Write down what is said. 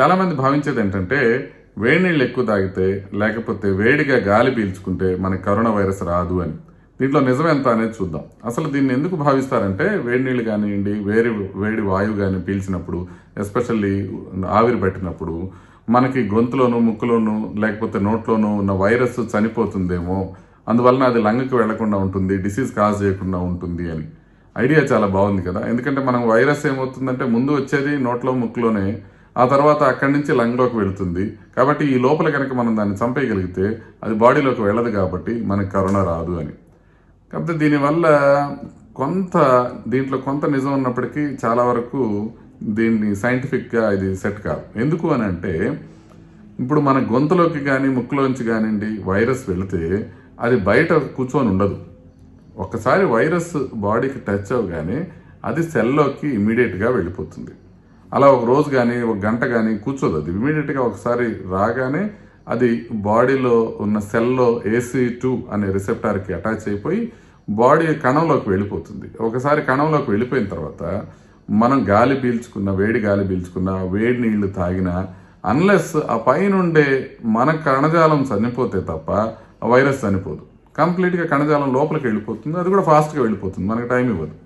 చాలామంది భావించేది ఏంటంటే వేడి నీళ్ళు ఎక్కువ తాగితే లేకపోతే వేడిగా గాలి పీల్చుకుంటే మనకి కరోనా వైరస్ రాదు అని. దీంట్లో నిజం ఎంత అనేది చూద్దాం. అసలు దీన్ని ఎందుకు భావిస్తారంటే వేడి నీళ్ళు కానివ్వండి వేడి వేడి వాయువు కానీ పీల్చినప్పుడు ఎస్పెషల్లీ ఆవిరి పెట్టినప్పుడు మనకి గొంతులోను ముక్కులోను లేకపోతే నోట్లోనూ ఉన్న వైరస్ చనిపోతుందేమో అందువలన అది లంగ్కి వెళ్ళకుండా ఉంటుంది డిసీజ్ కాజ్ చేయకుండా ఉంటుంది అని. ఐడియా చాలా బాగుంది కదా. ఎందుకంటే మనం వైరస్ ఏమవుతుందంటే ముందు వచ్చేది నోట్లో ముక్కులోనే ఆ తర్వాత అక్కడి నుంచి లంగ్లోకి వెళుతుంది. కాబట్టి ఈ లోపల కనుక మనం దాన్ని చంపేయగలిగితే అది బాడీలోకి వెళ్ళదు కాబట్టి మనకి కరోనా రాదు అని. కాకపోతే దీనివల్ల కొంత దీంట్లో కొంత నిజం ఉన్నప్పటికీ చాలా వరకు దీన్ని సైంటిఫిక్గా ఇది సెట్ కాదు. ఎందుకు అని అంటే ఇప్పుడు మన గొంతులోకి కానీ ముక్కులోంచి కానివ్వండి వైరస్ వెళితే అది బయట కూర్చొని ఉండదు. ఒక్కసారి వైరస్ బాడీకి టచ్ అవ్వగానే అది సెల్లోకి ఇమీడియట్గా వెళ్ళిపోతుంది. అలా ఒక రోజు కానీ ఒక గంట కానీ కూర్చోదు. అది ఇమీడియట్గా ఒకసారి రాగానే అది బాడీలో ఉన్న సెల్లో ఏసీ టూ అనే రిసెప్టార్కి అటాచ్ అయిపోయి బాడీ కణంలోకి వెళ్ళిపోతుంది. ఒకసారి కణంలోకి వెళ్ళిపోయిన తర్వాత మనం గాలి పీల్చుకున్న వేడి గాలి పీల్చుకున్న వేడి నీళ్ళు తాగినా అన్లెస్ ఆ పైనుండే మన కణజాలం చనిపోతే తప్ప ఆ వైరస్ చనిపోదు. కంప్లీట్గా కణజాలం లోపలికి వెళ్ళిపోతుంది. అది కూడా ఫాస్ట్గా వెళ్ళిపోతుంది. మనకి టైం ఇవ్వదు.